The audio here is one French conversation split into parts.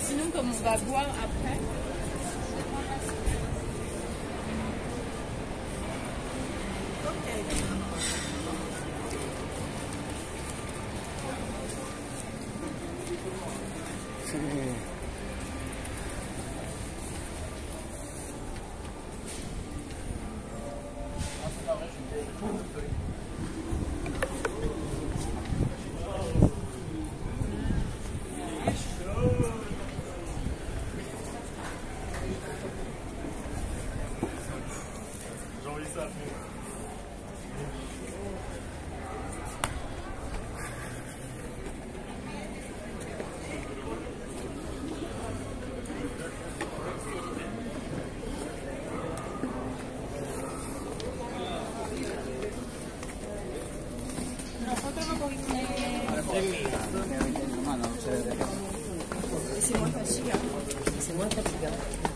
sinon, comme on va boire après. C'est moins fatigant. C'est moins fatigant.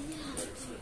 你好。